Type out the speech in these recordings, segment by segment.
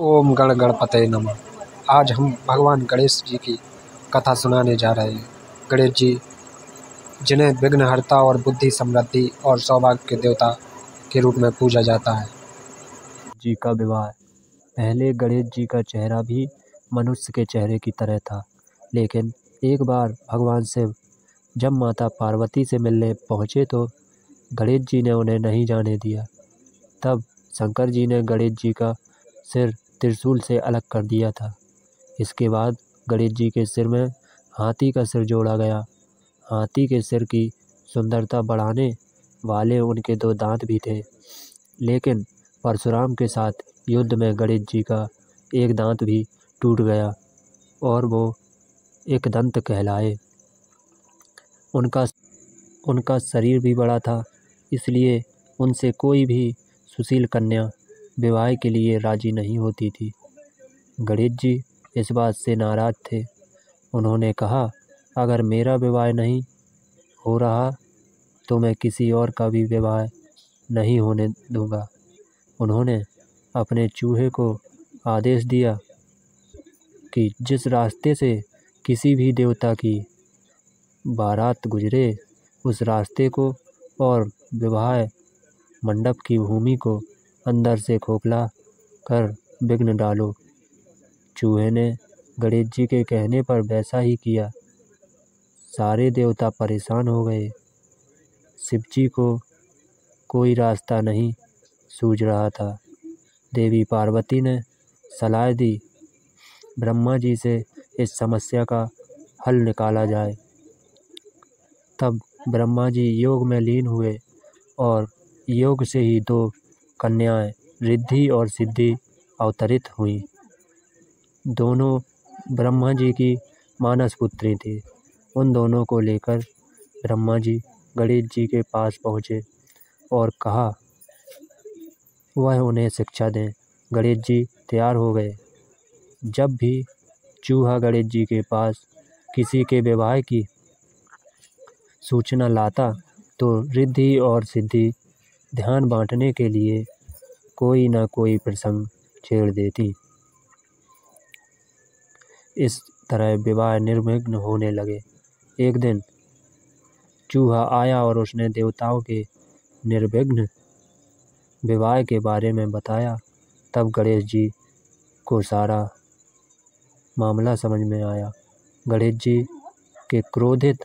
ओम गण गणपते नम। आज हम भगवान गणेश जी की कथा सुनाने जा रहे हैं। गणेश जी, जिन्हें विघ्नहर्ता और बुद्धि समृद्धि और सौभाग्य के देवता के रूप में पूजा जाता है। जी का विवाह। पहले गणेश जी का चेहरा भी मनुष्य के चेहरे की तरह था। लेकिन एक बार भगवान शिव जब माता पार्वती से मिलने पहुँचे तो गणेश जी ने उन्हें नहीं जाने दिया। तब शंकर जी ने गणेश जी का सिर त्रिशूल से अलग कर दिया था। इसके बाद गणेश जी के सिर में हाथी का सिर जोड़ा गया। हाथी के सिर की सुंदरता बढ़ाने वाले उनके दो दांत भी थे। लेकिन परशुराम के साथ युद्ध में गणेश जी का एक दांत भी टूट गया और वो एक दंत कहलाए। उनका उनका शरीर भी बड़ा था, इसलिए उनसे कोई भी सुशील कन्या विवाह के लिए राज़ी नहीं होती थी। गणेश जी इस बात से नाराज़ थे। उन्होंने कहा, अगर मेरा विवाह नहीं हो रहा तो मैं किसी और का भी विवाह नहीं होने दूँगा। उन्होंने अपने चूहे को आदेश दिया कि जिस रास्ते से किसी भी देवता की बारात गुजरे, उस रास्ते को और विवाह मंडप की भूमि को अंदर से खोखला कर विघ्न डालो। चूहे ने गणेश जी के कहने पर वैसा ही किया। सारे देवता परेशान हो गए। शिव जी को कोई रास्ता नहीं सूझ रहा था। देवी पार्वती ने सलाह दी, ब्रह्मा जी से इस समस्या का हल निकाला जाए। तब ब्रह्मा जी योग में लीन हुए और योग से ही दो कन्याएँ रिद्धि और सिद्धि अवतरित हुई। दोनों ब्रह्मा जी की मानस पुत्री थी। उन दोनों को लेकर ब्रह्मा जी गणेश जी के पास पहुँचे और कहा, वह उन्हें शिक्षा दें। गणेश जी तैयार हो गए। जब भी चूहा गणेश जी के पास किसी के विवाह की सूचना लाता तो रिद्धि और सिद्धि ध्यान बांटने के लिए कोई ना कोई प्रसंग छेड़ देती। इस तरह विवाह निर्विघ्न होने लगे। एक दिन चूहा आया और उसने देवताओं के निर्विघ्न विवाह के बारे में बताया। तब गणेश जी को सारा मामला समझ में आया। गणेश जी के क्रोधित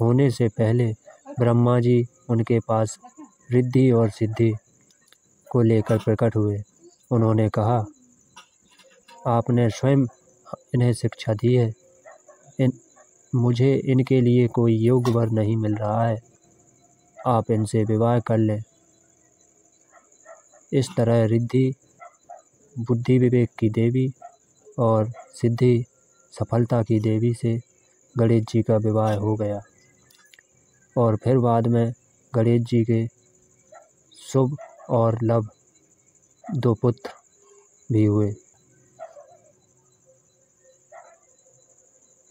होने से पहले ब्रह्मा जी उनके पास रिद्धि और सिद्धि को लेकर प्रकट हुए। उन्होंने कहा, आपने स्वयं इन्हें शिक्षा दी है। इन, मुझे इनके लिए कोई योग्य वर नहीं मिल रहा है। आप इनसे विवाह कर लें। इस तरह रिद्धि, बुद्धि विवेक की देवी और सिद्धि सफलता की देवी से गणेश जी का विवाह हो गया। और फिर बाद में गणेश जी के शुभ और लव दो पुत्र भी हुए।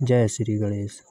जय श्री गणेश।